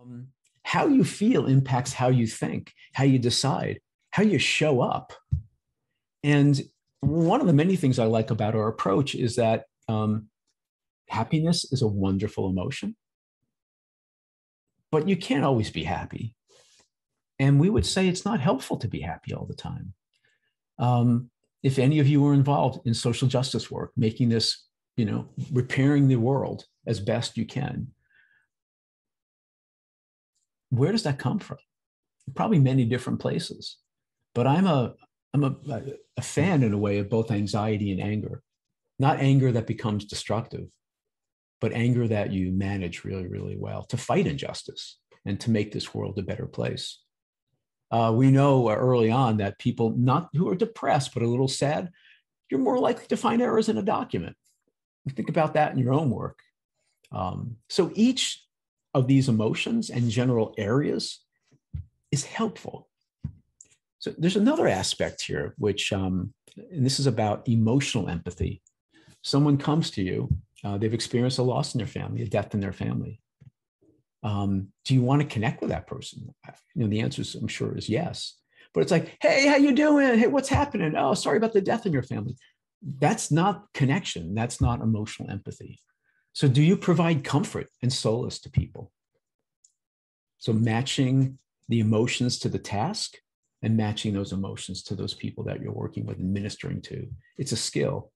Um, how you feel impacts how you think, how you decide, how you show up. And one of the many things I like about our approach is that um, happiness is a wonderful emotion, but you can't always be happy. And we would say it's not helpful to be happy all the time. Um, if any of you are involved in social justice work, making this, you know, repairing the world as best you can, where does that come from? Probably many different places. But I'm a I'm a, a fan in a way of both anxiety and anger. Not anger that becomes destructive, but anger that you manage really, really well to fight injustice and to make this world a better place. Uh, we know early on that people not who are depressed but a little sad, you're more likely to find errors in a document. Think about that in your own work. Um, so each of these emotions and general areas is helpful. So there's another aspect here, which, um, and this is about emotional empathy. Someone comes to you, uh, they've experienced a loss in their family, a death in their family. Um, do you want to connect with that person? You know, the answer is, I'm sure, is yes. But it's like, hey, how you doing? Hey, what's happening? Oh, sorry about the death in your family. That's not connection. That's not emotional empathy. So, do you provide comfort and solace to people? So, matching the emotions to the task and matching those emotions to those people that you're working with and ministering to. It's a skill.